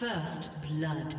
First blood.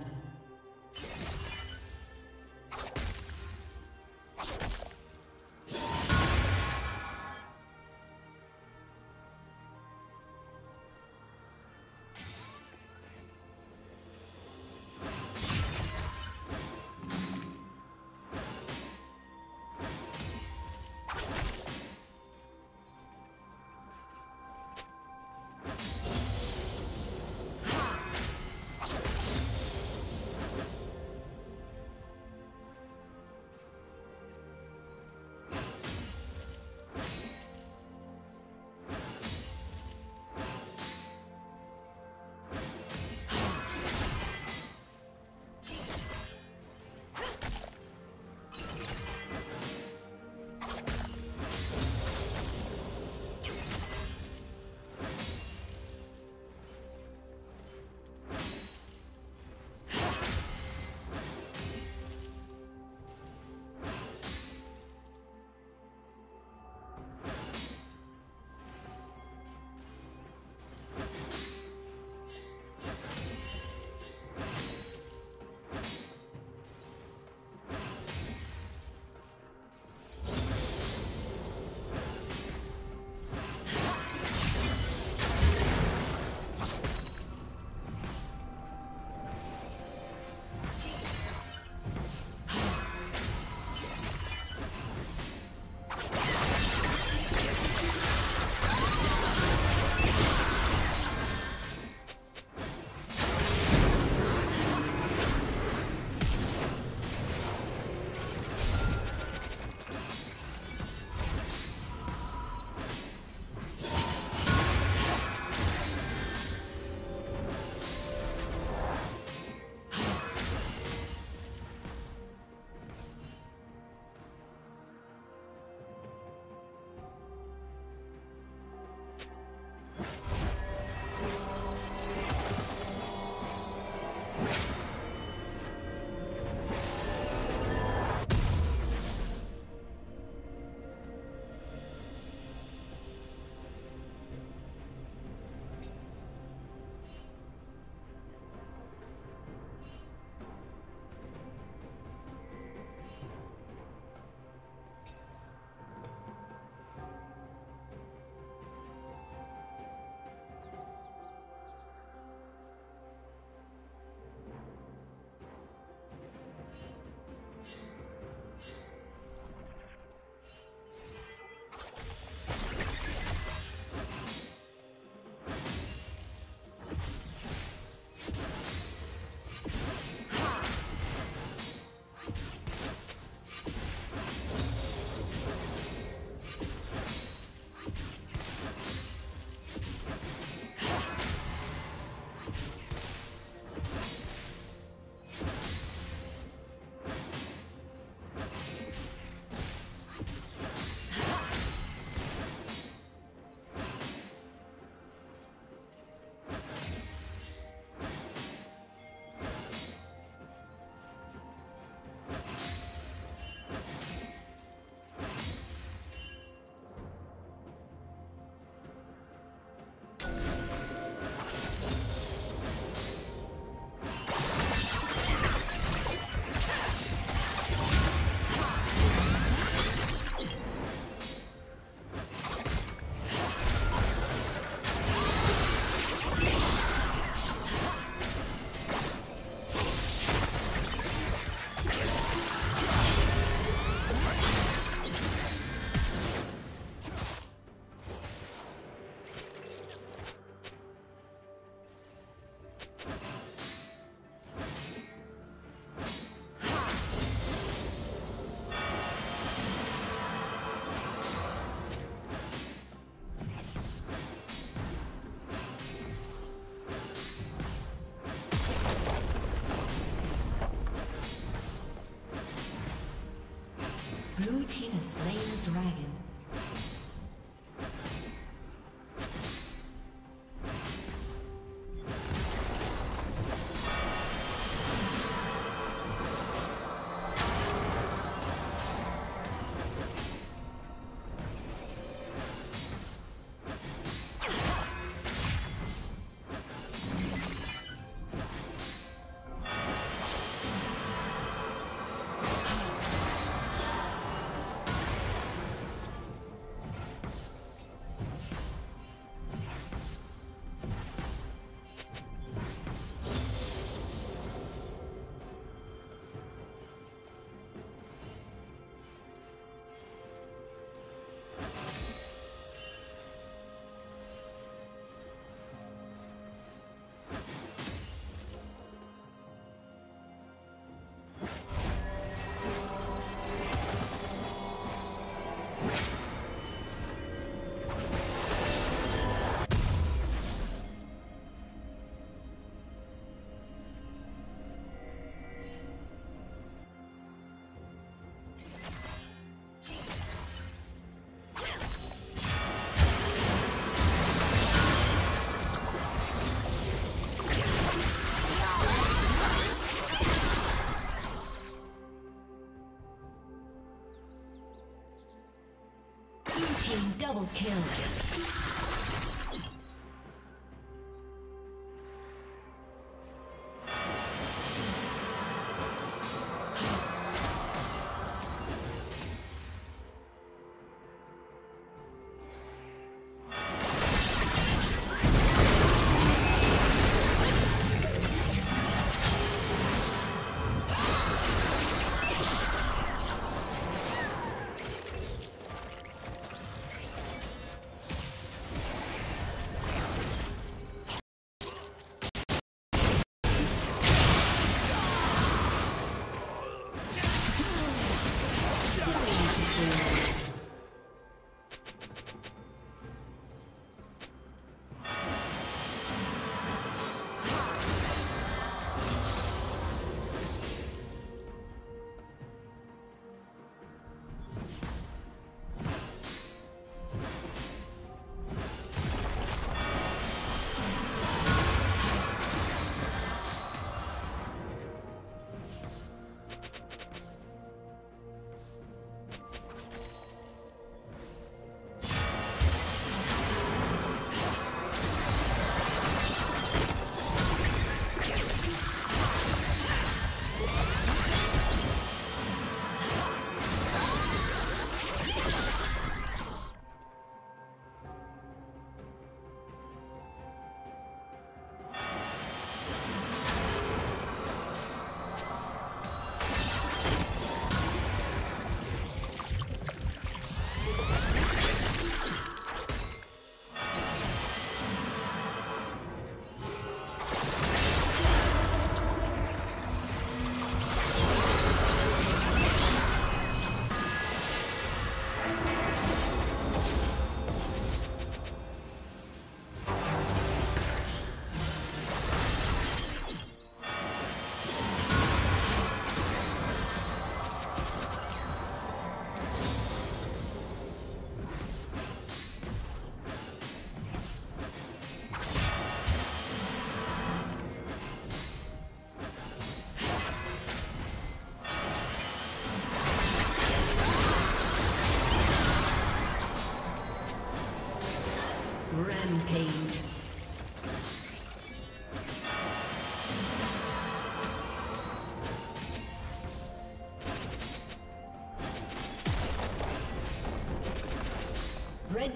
Kill.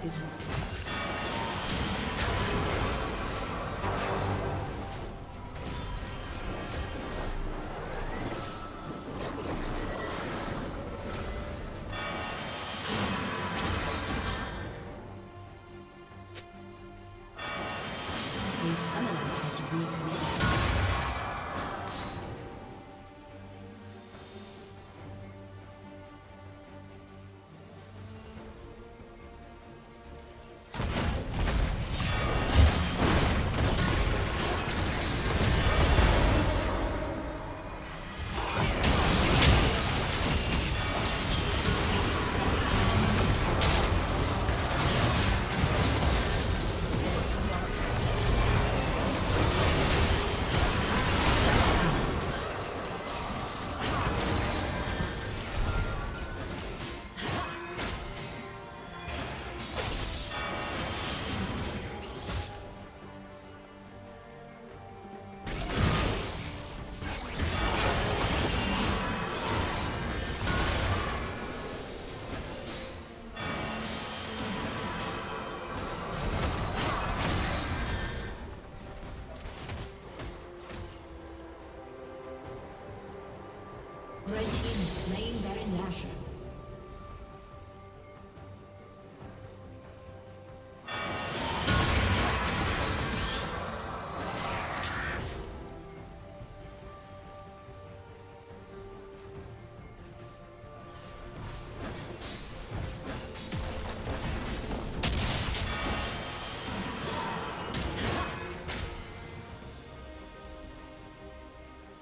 practice.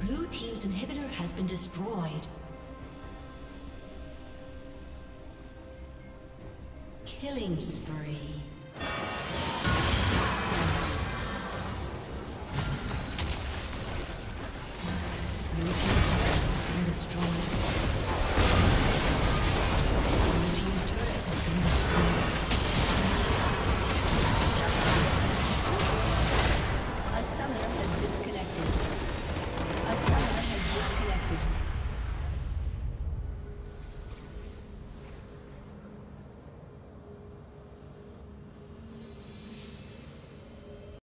Blue team's inhibitor has been destroyed. Killing spree.